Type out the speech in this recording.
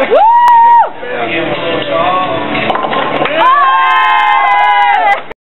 Woo!